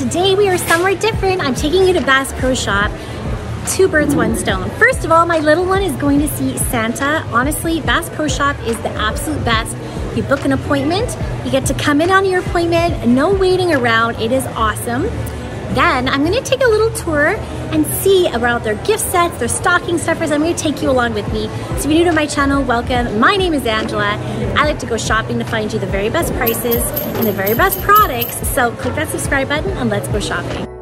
today we are somewhere different. I'm taking you to Bass Pro Shop. Two birds, one stone. First of all, my little one is going to see Santa. Honestly, Bass Pro Shop is the absolute best. You book an appointment, you get to come in on your appointment, no waiting around. It is awesome. Then I'm gonna take a little tour and see about their gift sets, their stocking stuffers. I'm gonna take you along with me. So if you're new to my channel, welcome. My name is Angela. I like to go shopping to find you the very best prices and the very best products. So click that subscribe button and let's go shopping.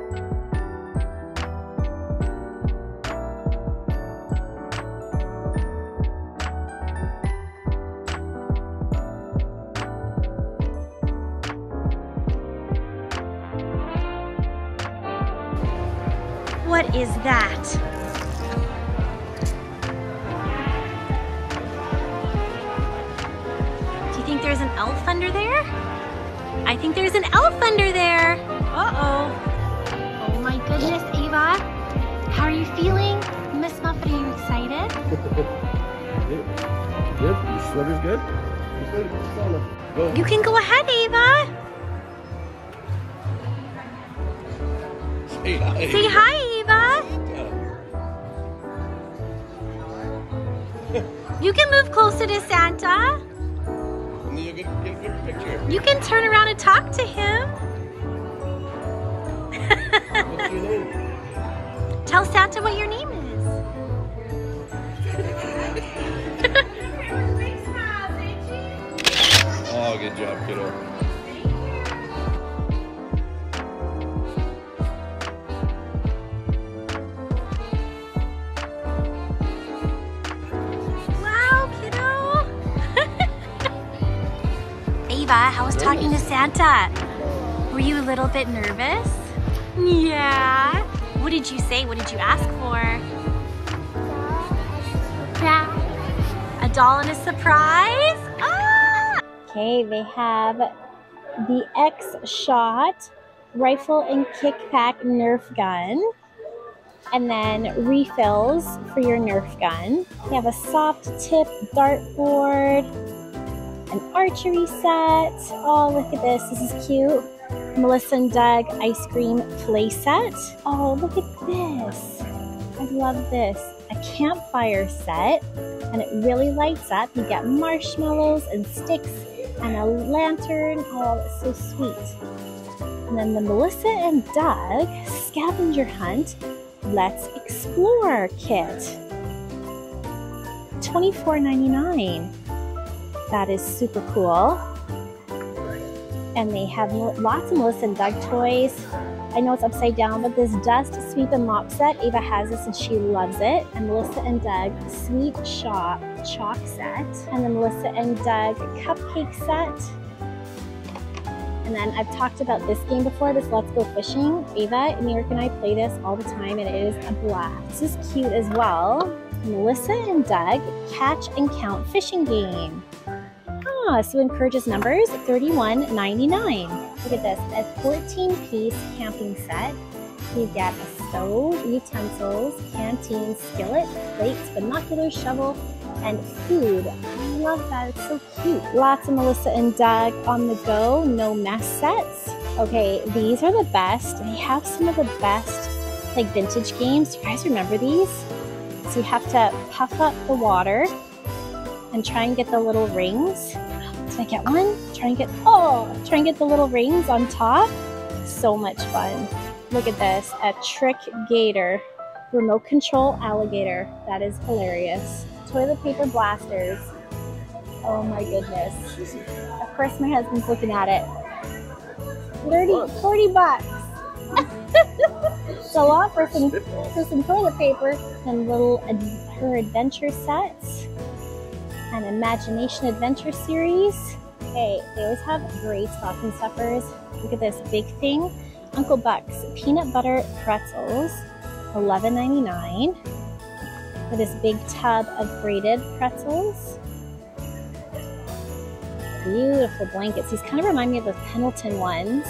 There's an elf under there? I think there's an elf under there. Uh-oh. Oh my goodness, Ava. How are you feeling? Miss Muffet, are you excited? Good. Good. Your sweater's good? Go. You can go ahead, Ava. Say hi. Say hi, Ava. You can move closer to Santa. And then you'll get, get a picture. You can turn around and talk to him. What's your name? Tell Santa what your name is. Oh, good job, kiddo. Ava, how was talking to Santa? Were you a little bit nervous? Yeah. What did you say? What did you ask for? Yeah. A doll and a surprise? Ah! Okay, they have the X-Shot rifle and kickback Nerf gun and then refills for your Nerf gun. They have a soft tip dartboard, an archery set. Oh, look at this. This is cute. Melissa and Doug ice cream play set. Oh, look at this. I love this. A campfire set, and it really lights up. You get marshmallows and sticks and a lantern. Oh, it's so sweet. And then the Melissa and Doug scavenger hunt Let's Explore kit. $24.99. That is super cool. And they have lots of Melissa and Doug toys. I know it's upside down, but this dust sweep and mop set, Ava has this and she loves it. And Melissa and Doug sweet shop chalk set. And the Melissa and Doug cupcake set. And then I've talked about this game before, this Let's Go Fishing. Ava, New York, and I play this all the time, and it is a blast. This is cute as well. Melissa and Doug Catch and Count Fishing Game. Ah, so encourages numbers, $31.99. Look at this, a 14-piece camping set. You get a stove, utensils, canteen, skillet, plates, binoculars, shovel, and food. I love that. It's so cute. Lots of Melissa and Doug on the go. No mess sets. Okay, these are the best. They have some of the best like vintage games. Do you guys remember these? So you have to puff up the water and try and get the little rings. I get one? Try and get oh, try and get the little rings on top. So much fun. Look at this, a trick gator, remote control alligator. That is hilarious toilet paper blasters. Oh my goodness. Of course my husband's looking at it. 30, 40 bucks. it's a lot for some, for some toilet paper and little ad, her adventure sets and imagination adventure series. Okay, they always have great stocking stuffers. Look at this big thing. Uncle Buck's peanut butter pretzels, $11.99 for this big tub of braided pretzels. Beautiful blankets. These kind of remind me of the Pendleton ones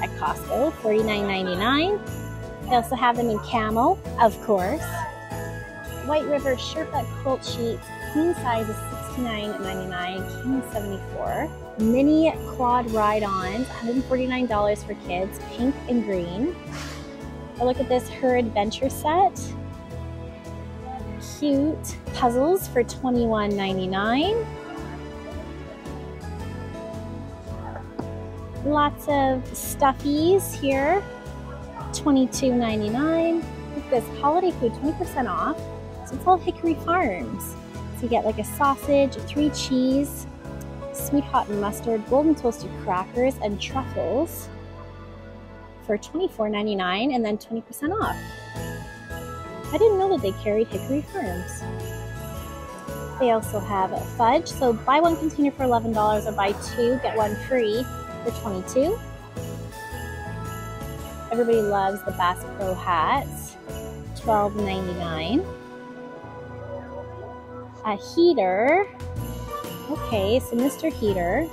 at Costco, $49.99. They also have them in camel, of course. White River Sherpa quilt sheet, queen size is $59.99, King 74. Mini quad ride-ons, $149 for kids, pink and green. Oh, look at this Her Adventure set. Cute puzzles for $21.99. Lots of stuffies here, $22.99. Look at this holiday food, 20% off. It's all Hickory Farms. So you get like a sausage, three cheese, sweet hot mustard, golden toasted crackers, and truffles for $24.99 and then 20% off. I didn't know that they carried Hickory Farms. They also have a fudge, so buy one container for $11 or buy two, get one free for 22 Everybody loves the Bass Pro hats, $12.99 a heater. Okay, so Mr. Heater,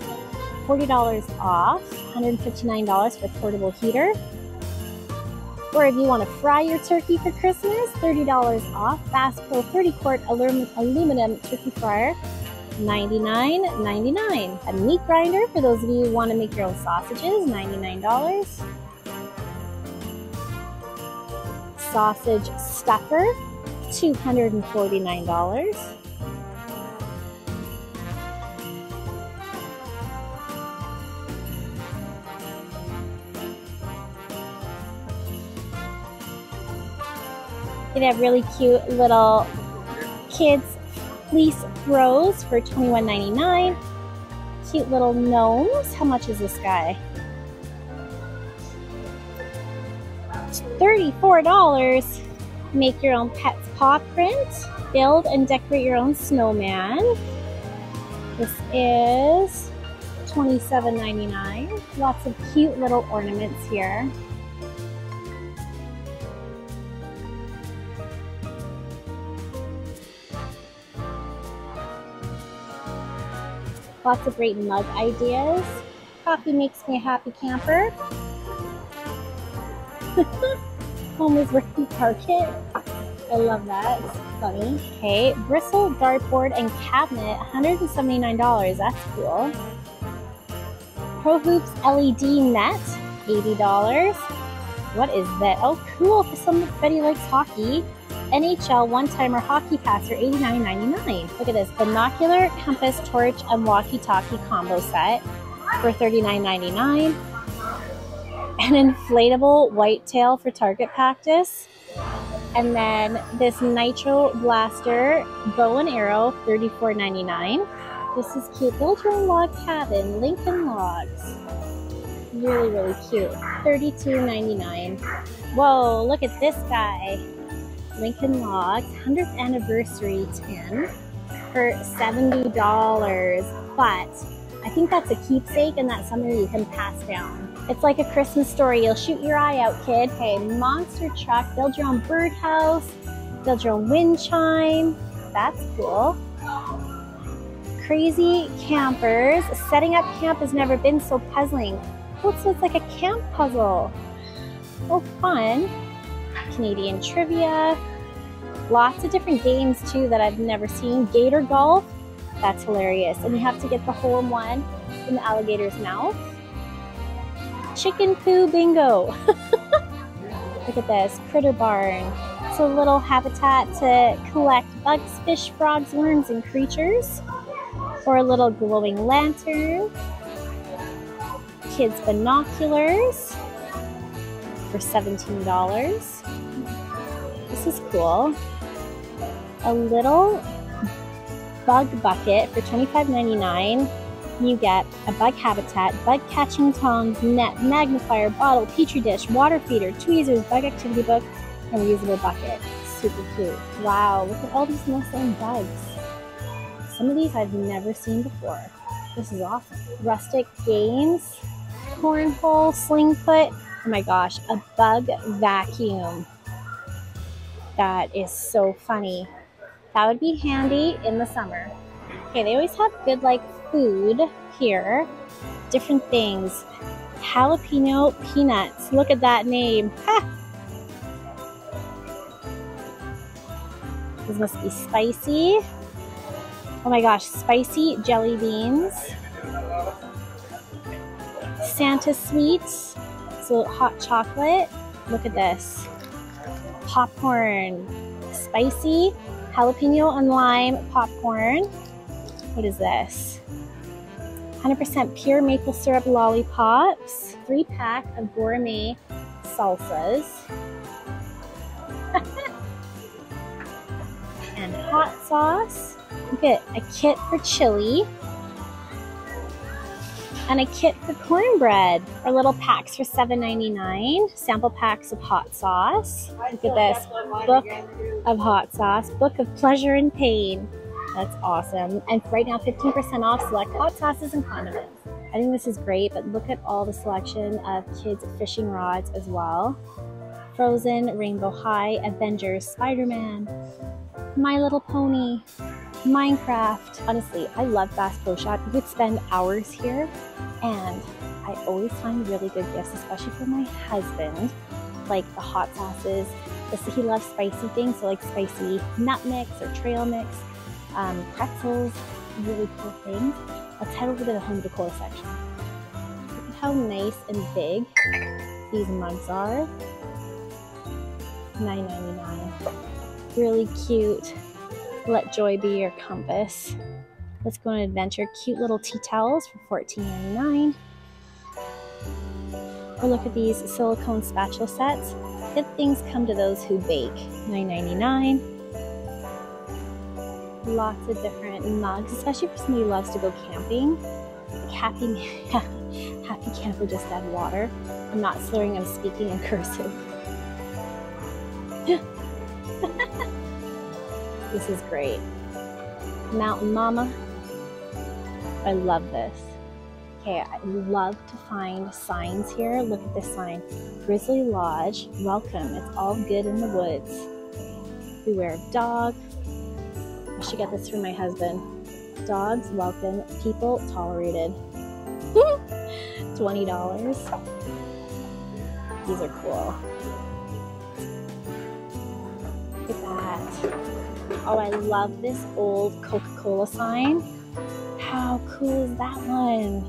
$40 off, $159 for portable heater. Or if you want to fry your turkey for Christmas, $30 off. Bass Pro 30 quart alum aluminum turkey fryer, $99.99. A meat grinder for those of you who want to make your own sausages, $99. Sausage stuffer, $249. They have really cute little kids fleece throws for $21.99. Cute little gnomes. How much is this guy? $34. Make your own pet's paw print. Build and decorate your own snowman. This is $27.99. Lots of cute little ornaments here. Lots of great mug ideas. Coffee makes me a happy camper. Home is working Target. I love that. It's funny. Okay, bristle dartboard and cabinet, $179. That's cool. Pro Hoops LED net, $80. What is that? Oh, cool. For somebody likes hockey. NHL one-timer hockey pass for $89.99. Look at this, binocular, compass, torch, and walkie-talkie combo set for $39.99. An inflatable whitetail for target practice. And then this Nitro Blaster bow and arrow, $34.99. This is cute. Build your log cabin, Lincoln Logs. Really, really cute. $32.99. Whoa, look at this guy. Lincoln Logs 100th anniversary tin for $70. But I think that's a keepsake and that's something you can pass down. It's like a Christmas story. You'll shoot your eye out, kid. Hey, monster truck, build your own birdhouse, build your own wind chime. That's cool. Crazy campers. Setting up camp has never been so puzzling. Oh, so it's like a camp puzzle. Oh, fun. Canadian trivia. Lots of different games too that I've never seen. Gator golf, that's hilarious. And you have to get the hole in one in the alligator's mouth. Chicken poo bingo. Look at this, critter barn. It's a little habitat to collect bugs, fish, frogs, worms, and creatures. Or a little glowing lantern. Kids binoculars for $17. This is cool. A little bug bucket for $25.99. You get a bug habitat, bug catching tongs, net, magnifier, bottle, petri dish, water feeder, tweezers, bug activity book, and reusable bucket. Super cute. Wow, look at all these little bugs. Some of these I've never seen before. This is awesome. Rustic games, cornhole, sling puck. Oh my gosh, a bug vacuum. That is so funny. That would be handy in the summer. Okay, they always have good like food here. Different things. Jalapeno peanuts. Look at that name. Ha! This must be spicy. Oh my gosh, spicy jelly beans. Santa sweets. So hot chocolate. Look at this. Popcorn. Spicy jalapeno and lime popcorn. What is this? 100% pure maple syrup lollipops. Three pack of gourmet salsas. and hot sauce. Look at a kit for chili and a kit for cornbread. Our little packs for $7.99. Sample packs of hot sauce. Look at this book of hot sauce, book of pleasure and pain. That's awesome. And right now, 15% off select hot sauces and condiments. I think this is great, but look at all the selection of kids' fishing rods as well. Frozen, Rainbow High, Avengers, Spider-Man, My Little Pony, Minecraft. Honestly, I love Bass Pro Shop. You could spend hours here and I always find really good gifts, especially for my husband, like the hot sauces. He loves spicy things, so like spicy nut mix or trail mix, um, pretzels, really cool things. Let's head over to the home decor section. Look at how nice and big these mugs are. $9.99. Really cute. Let joy be your compass. Let's go on an adventure. Cute little tea towels for $14.99. Or look at these silicone spatula sets. Good things come to those who bake. $9.99. Lots of different mugs, especially for somebody who loves to go camping. Like happy, happy camper just add water. I'm not slurring, I'm speaking in cursive. This is great. Mountain Mama, I love this. Okay, I love to find signs here. Look at this sign. Grizzly Lodge, welcome. It's all good in the woods. Beware of dog. I should get this for my husband. Dogs welcome, people tolerated. $20. These are cool. Look at that. Oh, I love this old Coca-Cola sign. How cool is that one?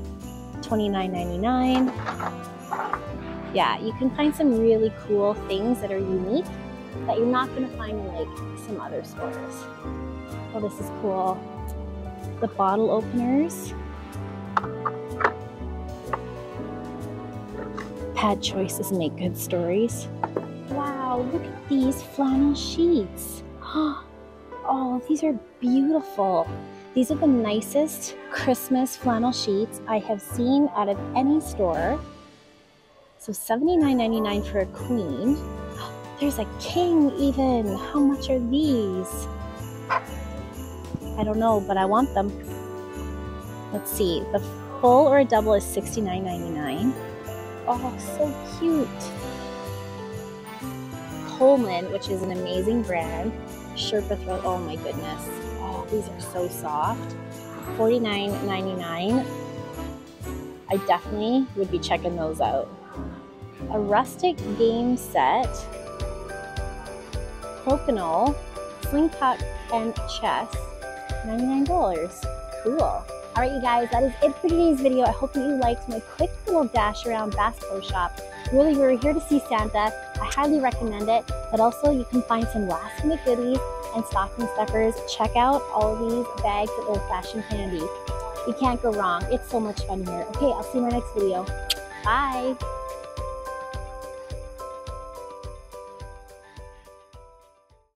$29.99. Yeah, you can find some really cool things that are unique that you're not going to find in like some other stores. Oh, this is cool. The bottle openers. Pad choices make good stories. Wow, look at these flannel sheets. Oh, these are beautiful. These are the nicest Christmas flannel sheets I have seen out of any store. So $79.99 for a queen. There's a king even. How much are these? I don't know, but I want them. Let's see. The full or a double is $69.99. Oh, so cute. Coleman, which is an amazing brand. Sherpa throw. Oh my goodness. Oh, these are so soft. $49.99. I definitely would be checking those out. A rustic game set. Crokinole, slingshot, and chess. $99. Cool. All right, you guys, that is it for today's video. I hope that you liked my quick little dash around Bass Pro Shop. Really, we were here to see Santa. I highly recommend it, but also you can find some last minute goodies and stocking stuffers. Check out all of these bags of old-fashioned candy. You can't go wrong. It's so much fun here. Okay, I'll see you in my next video. Bye!